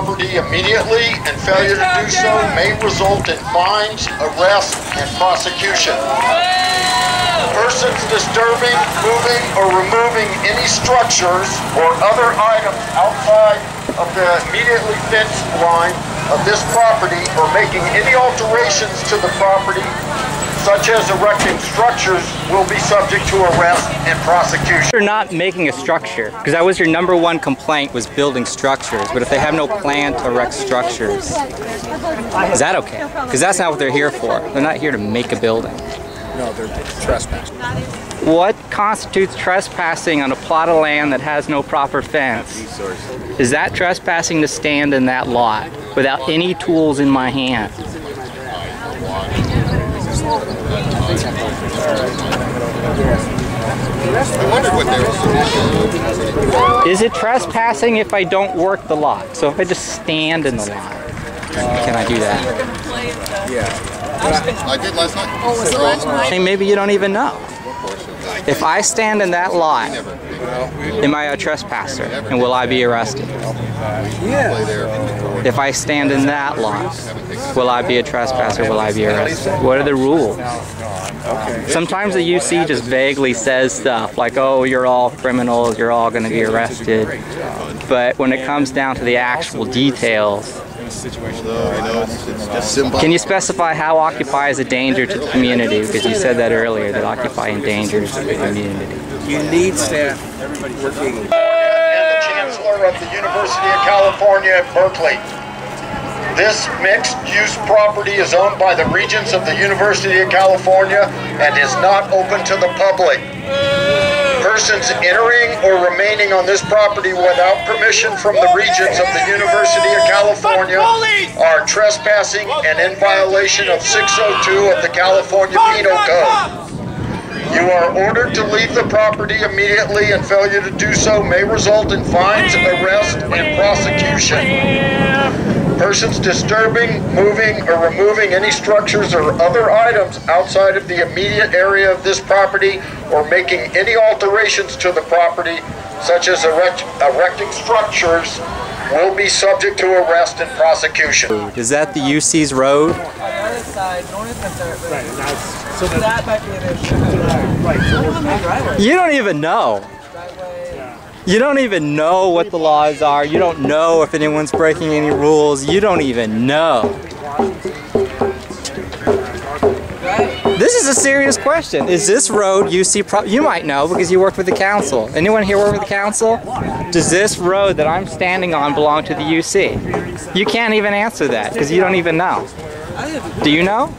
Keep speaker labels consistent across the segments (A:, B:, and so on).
A: property immediately, and failure to do so may result in fines, arrest, and prosecution. Persons disturbing, moving, or removing any structures or other items outside of the immediately fenced line of this property or making any alterations to the property, such as erecting structures, will be subject to arrest and prosecution.
B: You're not making a structure, because that was your number one complaint was building structures. But if they have no plan to erect structures, is that okay? Because that's not what they're here for. They're not here to make a building.
C: No, they're trespassing.
B: What constitutes trespassing on a plot of land that has no proper fence? Is that trespassing to stand in that lot without any tools in my hand?
C: I wondered what they were
B: Is it trespassing if I don't work the lot? So if I just stand in the lot, can I do that?
C: Yeah. I did last night. Oh, was it last night?
B: Hey, maybe you don't even know. If I stand in that lot, am I a trespasser? And will I be arrested? If I stand in that lot, will I be a trespasser? Will I be arrested? What are the rules? Sometimes the UC just vaguely says stuff like, oh, you're all criminals, you're all going to be arrested. But when it comes down to the actual details, can you specify how Occupy is a danger to the community? Because you said that earlier, that Occupy endangers the community.
D: You need staff working.
A: Of the University of California at Berkeley. This mixed-use property is owned by the Regents of the University of California and is not open to the public. Persons entering or remaining on this property without permission from the Regents of the University of California are trespassing and in violation of 602 of the California Penal Code. You are ordered to leave the property immediately and failure to do so may result in fines, arrest, and prosecution. Persons disturbing, moving, or removing any structures or other items outside of the immediate area of this property or making any alterations to the property, such as erect, erecting structures, will be subject to arrest and prosecution.
B: Is that the UC's road? You don't even know. You don't even know what the laws are. You don't know if anyone's breaking any rules. You don't even know. This is a serious question. Is this road UC pro you might know because you work with the council. Anyone here work with the council? Does this road that I'm standing on belong to the UC? You can't even answer that because you don't even know. Do you know?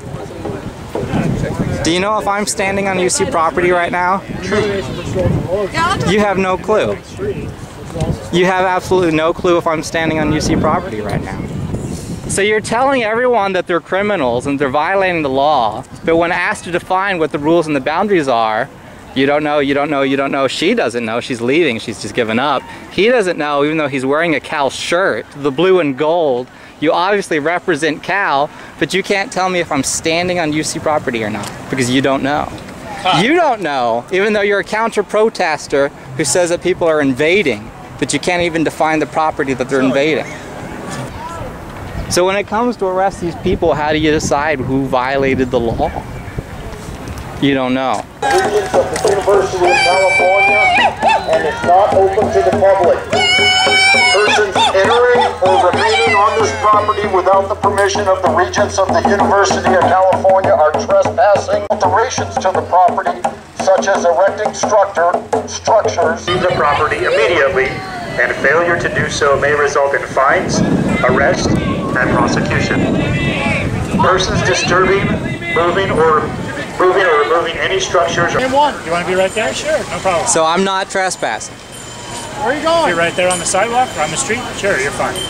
B: Do you know if I'm standing on UC property right now? You have no clue. You have absolutely no clue if I'm standing on UC property right now. So you're telling everyone that they're criminals and they're violating the law, but when asked to define what the rules and the boundaries are, you don't know, you don't know, you don't know. She doesn't know. She's leaving. She's just given up. He doesn't know, even though he's wearing a Cal shirt, the blue and gold. You obviously represent Cal, but you can't tell me if I'm standing on UC property or not because you don't know. Huh. You don't know, even though you're a counter protester who says that people are invading, but you can't even define the property that they're invading. So when it comes to arrest these people, how do you decide who violated the law? You don't know.
A: Regents of the University of California, and it's not open to the public. Persons entering or remaining on this property without the permission of the Regents of the University of California are trespassing. Alterations to the property, such as erecting structure, structures, leave the property immediately, and failure to do so may result in fines, arrest, and prosecution. Persons disturbing, moving, or moving or removing any structures.
E: Name one. You want to be right there? Sure, no problem.
B: So I'm not trespassing.
E: Where are you going? You're right there on the sidewalk or on the street? Sure, you're fine.